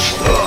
Oh.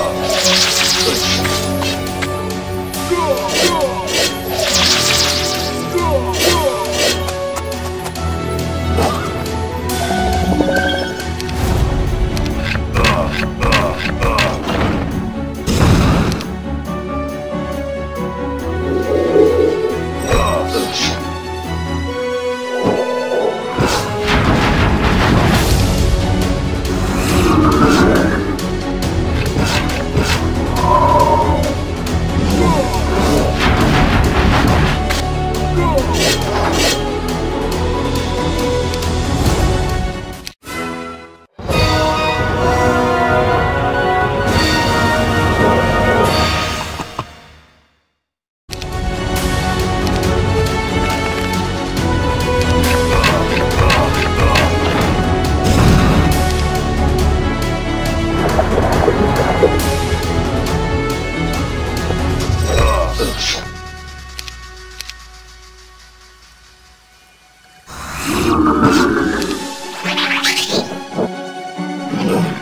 mundo.